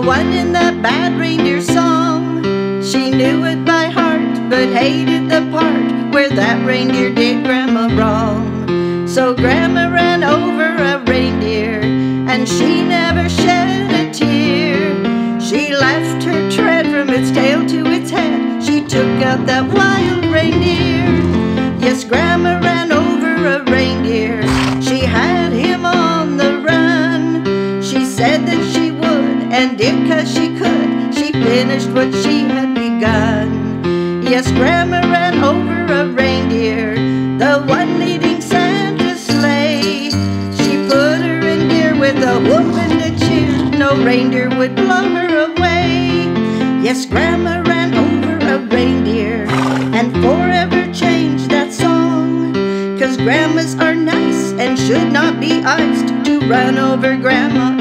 The one in that bad reindeer song. She knew it by heart, but hated the part where that reindeer did Grandma wrong. So Grandma ran over a reindeer, and she never shed a tear. She left her tread from its tail to its head. She took out that wild reindeer. Yes, Grandma did cause she could. She finished what she had begun. Yes, Grandma ran over a reindeer, the one leading Santa's sleigh. She put her in gear with a whoop and a cheer. No reindeer would blow her away. Yes, Grandma ran over a reindeer and forever changed that song. Cause grandmas are nice and should not be iced. To run over grandma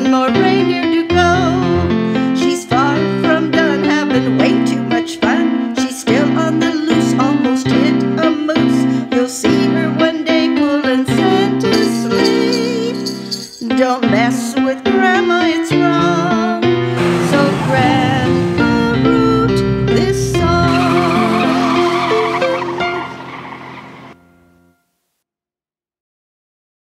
thousand more reindeer to go. She's far from done, having way too much fun. She's still on the loose, almost hit a moose. You'll see her one day pulling Santa's sleigh. Don't mess with Grandma, it's wrong.